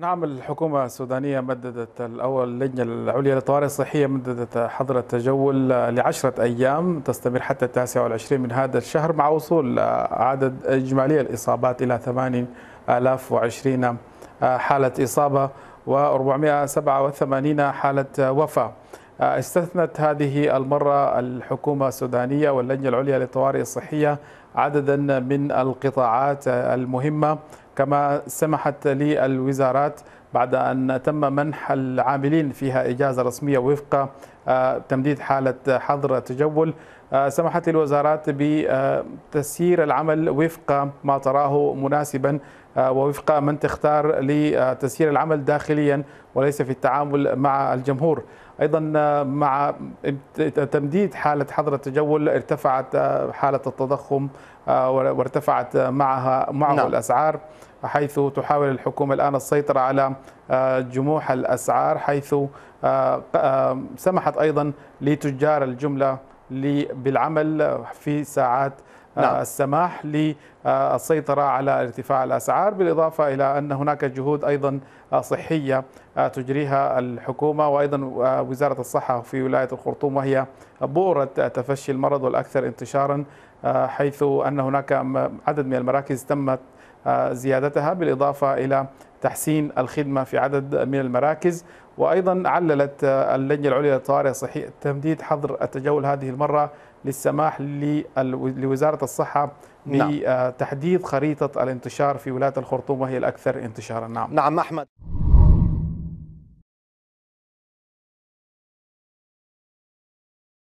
نعم الحكومة السودانية مددت الأول اللجنة العليا للطوارئ الصحية مددت حظر التجول لعشرة أيام تستمر حتى التاسع والعشرين من هذا الشهر مع وصول عدد إجمالي الإصابات إلى 8020 حالة إصابة و487 حالة وفاة. استثنت هذه المرة الحكومة السودانية واللجنة العليا للطوارئ الصحية عددا من القطاعات المهمة. كما سمحت للوزارات بعد أن تم منح العاملين فيها إجازة رسمية وفق آه، تمديد حالة حظر تجول آه، سمحت للوزارات بتسيير العمل وفق ما تراه مناسبا آه، ووفق من تختار لتسيير العمل داخليا وليس في التعامل مع الجمهور. أيضا مع تمديد حالة حظر التجول ارتفعت حالة التضخم وارتفعت معها معه نعم. الأسعار حيث تحاول الحكومة الآن السيطرة على جموح الأسعار حيث سمحت أيضا لتجار الجملة بالعمل في ساعات آه، نعم. السماح للسيطرة على ارتفاع الأسعار بالإضافة إلى أن هناك جهود أيضا آه، صحية آه، تجريها الحكومة وأيضا وزارة الصحة في ولاية الخرطوم وهي بؤرة تفشي المرض والأكثر انتشارا حيث أن هناك عدد من المراكز تمت زيادتها بالإضافة إلى تحسين الخدمة في عدد من المراكز. وأيضا عللت اللجنة العليا للطوارئ الصحية تمديد حظر التجول هذه المرة للسماح لوزارة الصحة نعم. بتحديد خريطة الانتشار في ولاية الخرطوم وهي الأكثر انتشارا. نعم. نعم أحمد.